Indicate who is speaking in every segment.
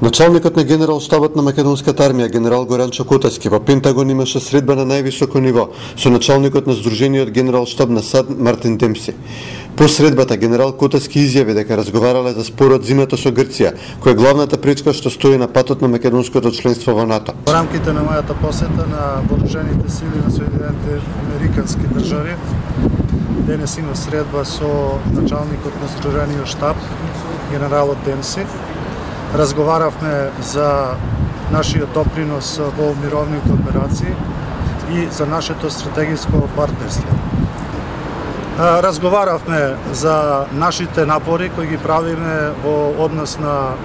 Speaker 1: Началникот на генерал штабот на македонската армија генерал Горан Чокотаски во Пентагон имаше средба на највисоко ниво со началникот на Сдружениот генерал штаб на САД Мартин Демси. По средбата генерал Котаски изјави дека разговарале за спорот зимето со Грција, која е главната пречка што стои на патот на македонското членство во НАТО.
Speaker 2: Во рамките на мојата посета на вооружените сили на Соединените Американски држави, денес има средба со началникот на Сдружениот штаб, генералот Демси, Разговаравме за нашиот допринос во мировните операции и за нашето стратегиско партнерство. Разговаравме за нашите напори кои ги правиме во однос на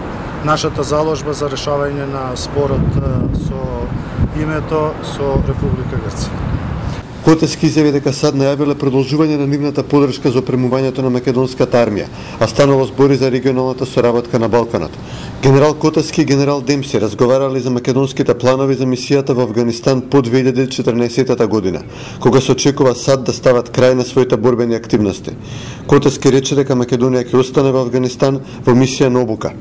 Speaker 2: нашата заложба за решавање на спорот со името со Република Грција.
Speaker 1: Котески изјави дека САД најавиле продолжување на нивната подршка за опремувањето на македонската армија, а станало збори за регионалната соработка на Балканот. Генерал Котески и генерал Демси разговарале за македонските планови за мисијата во Афганистан по 2014 година, кога се очекува САД да стават крај на своите борбени активности. Котески рече дека Македонија ќе остане во Афганистан во мисија на обука.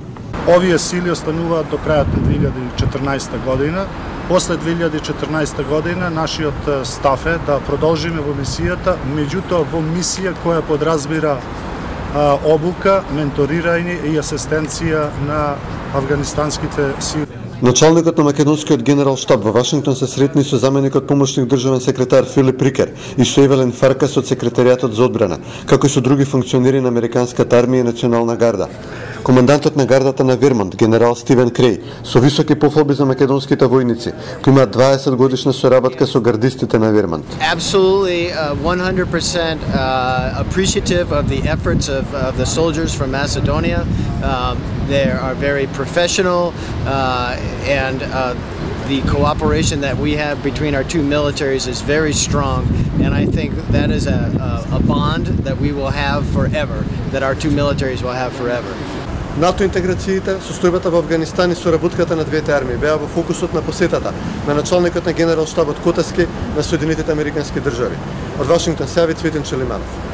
Speaker 2: Овие сили остануваат до крајот на 2014 година, После 2014 година нашиот став е да продолжиме во мисијата, меѓутоа во мисија која подразбира а, обука, менторирање и асистенција на афганистанските сили.
Speaker 1: Началникот на македонскиот генерал штаб во Вашингтон се сретни со заменикот помошник државен секретар Филип Рикер и со Евелен Фаркас од секретаријатот за одбрана, како и со други функционери на американската армија и национална гарда. Командантот на гардата на Вермонт, генерал Стивен Крей, со високи пофолби за македонските војници, кои имаат 20 годишна соработка со гардистите на Вермонт.
Speaker 3: Absolutely uh, 100% uh, appreciative of the efforts of, of the soldiers from Macedonia. Um, they are very professional uh, and uh, the cooperation that we have between our two militaries is very strong, and I think that is a, a, a, bond that we will have forever, that our two militaries will have forever.
Speaker 1: НАТО интеграциите, состојбата во Афганистан и соработката на двете армии беа во фокусот на посетата на началникот на генерал штабот Котаски на Соединетите Американски држави. Од Вашингтон се јави Челиманов.